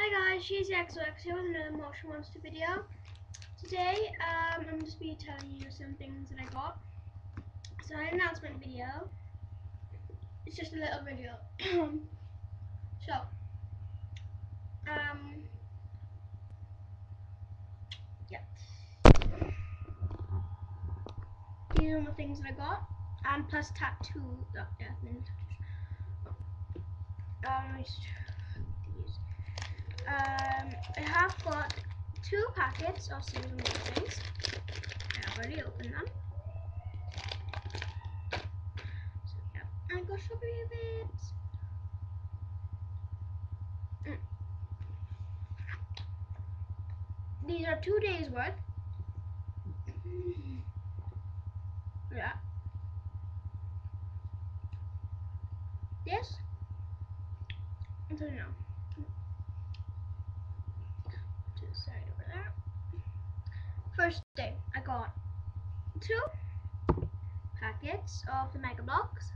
Hi guys, cheezyxox here with another Moshi Monster video. Today, um, I'm just be telling you some things that I got. So an announcement video. It's just a little video. so, um, yeah. These are the things that I got, and plus tattoo. Oh, yeah, then tattoos. Um, these. Um, I have got two packets of seasonal things. I've already opened them. So, yeah, I got strawberry bits. Mm. These are two days worth. Yeah. This. I don't know. To the side over there. First day, I got two packets of the Mega Bloks.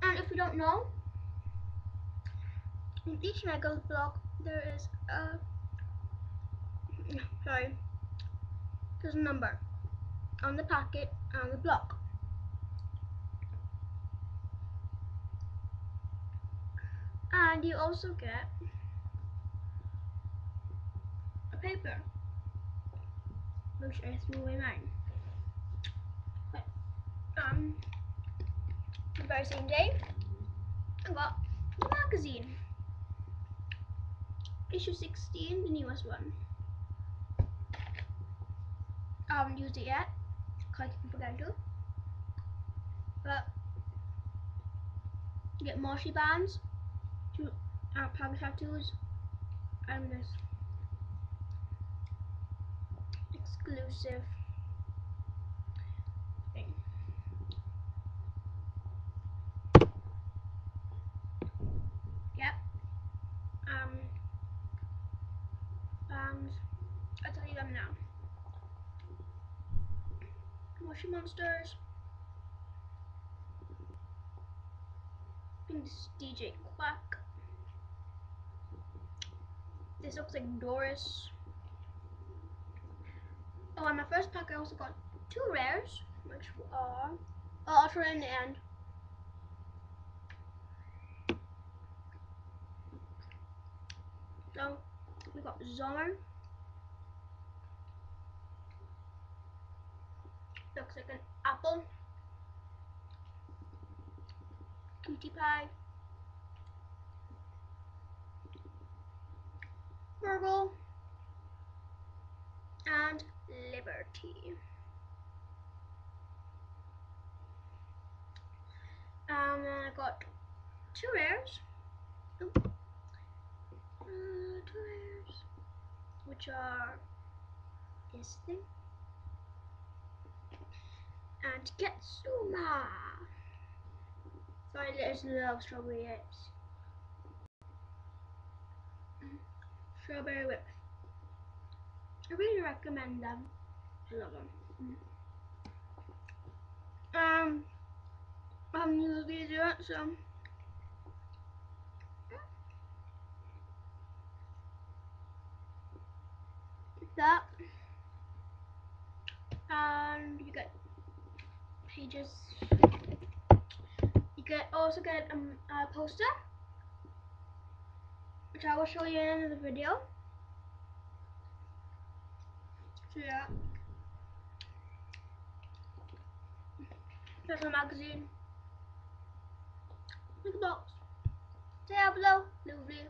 And if you don't know, in each Mega Blok there is a sorry, there's a number on the packet and the block. And you also get a paper, which I threw away mine. But, um, the very same day, I got the magazine. Issue 16, the newest one. I haven't used it yet, because I forgetting to. But, get Moshi bands, two uh, powder tattoos, and this exclusive thing. Yep. Um. And I'll tell you them now. Moshi Monsters. This DJ Quack. This looks like Doris. Oh, and my first pack I also got two rares, which are the end. So we got Zommer. Looks like an apple. Cutie pie. Virgil. Liberty. Um, I got two rares. Oop. Uh, two rares. Which are this thing. And Katsuma. Sorry, there's love strawberry whips. Strawberry whips. I really recommend them. I love them. Um, I haven't used these yet, so. That. And you get pages. You get also get um, a poster, which I will show you in the video. So yeah. There's a magazine. Look box. Diavlo, Luvli,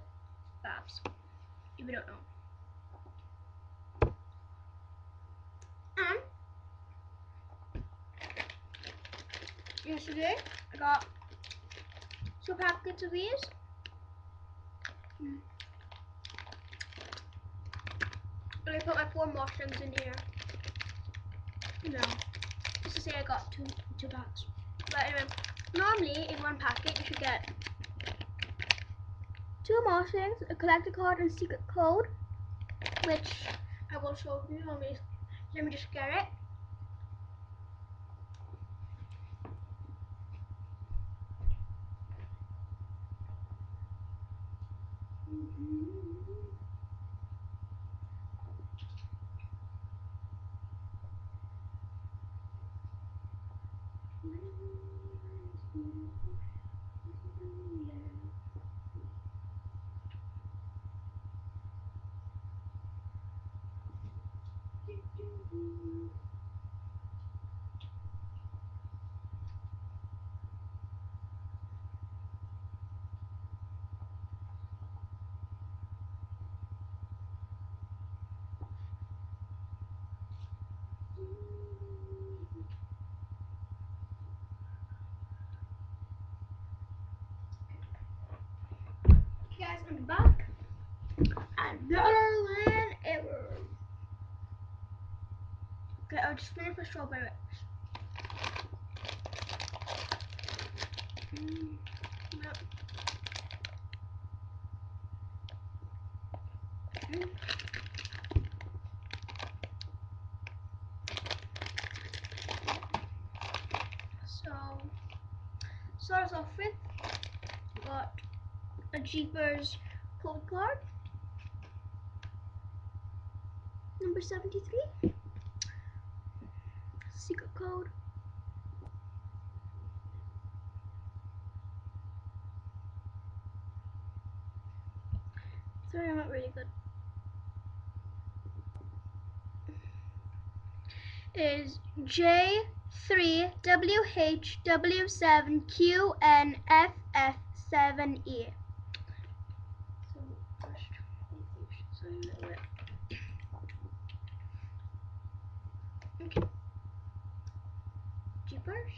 Babs. If you don't know. And yesterday I got two packets of these. Mm. I put my four mushrooms in here. No. Just to say I got two two packs. But anyway, normally in one packet you should get two mushrooms, a collector card, and secret code, which I will show you. Let me let me just get it. guys, I'm back. And Berlin error. Okay, I'll just finish the strawberry. Mm, yep. Mm. So, start us off with got a Jeepers code card. Number 73. Secret code. Sorry, I'm not really good. Is J3WHW7QNFF7E. So first, so you know it. Okay. Jeepers.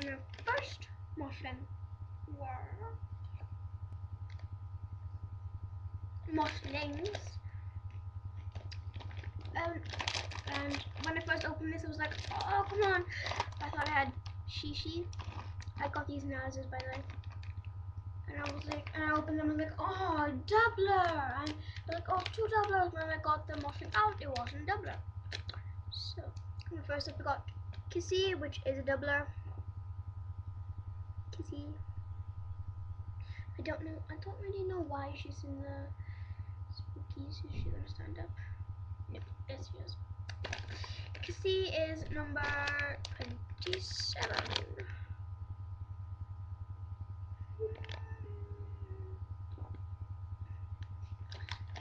And our first were Moshlings. Um, and when I first opened this, I was like, oh, come on. I thought I had shishi. I got these noses, by the way. And I was like, and I opened them, and I was like, oh, doubler. And I was like, oh, two doublers. When I got the muffin out, it wasn't doubler. So, first up, we got Kissy, which is a doubler. Kissy. I don't know, I don't really know why she's in the spookies. Is she gonna stand up? Yep, yes, she is. Kissy is number 27.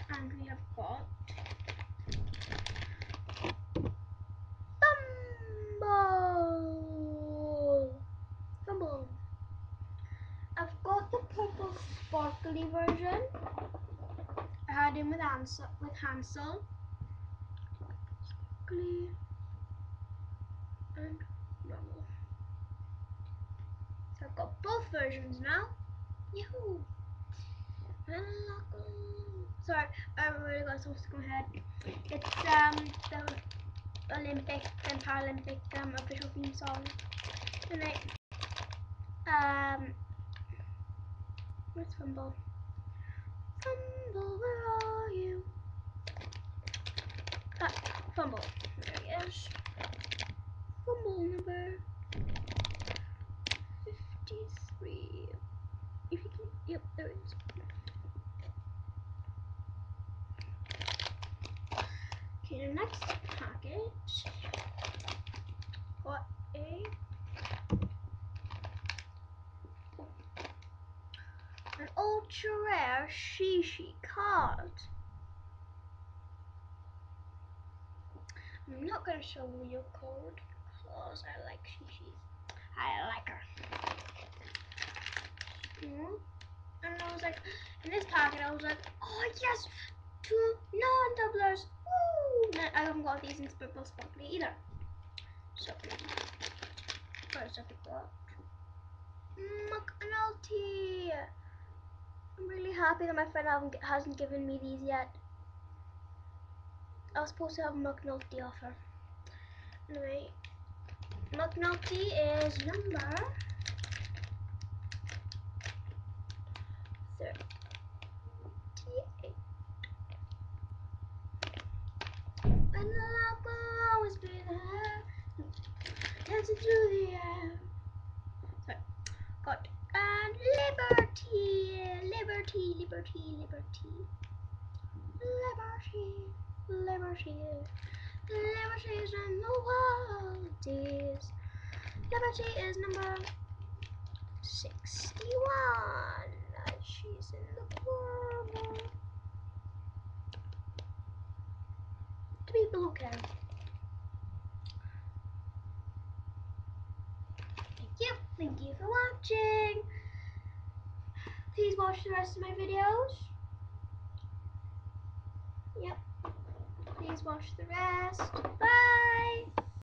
And we have got Bumble. Bumble. I've got the purple sparkly version. I had him with Hansel. With Hansel. Sparkly and normal. So I've got both versions now. Yahoo! Sorry, I really got supposed to go ahead. It's um the Olympic and Paralympic um official theme song. And I um where's Fumble? Fumble, where are you? Ah, Fumble. There he is. Fumble number fifty-three. If you can yep, there it is. Okay, the next package got a rare Shishi card. I'm not gonna show you your card because I like Shishis. I like her. Mm. And I was like, in this packet, I was like, oh yes, two non-doublers. Woo! I haven't got these in purple sparkly either. So, first up we got McNulty. I'm really happy that my friend hasn't given me these yet. I was supposed to have McNulty offer. Anyway, McNulty is number thirty-eight. And the love will always be there, dancing through the air. Sorry, liberty, liberty, liberty. Liberty, liberty. Is in the world is. Liberty is number 61. She's in the corner. To be blue can. Thank you. Thank you for watching. Please watch the rest of my videos. Yep. Please watch the rest. Bye.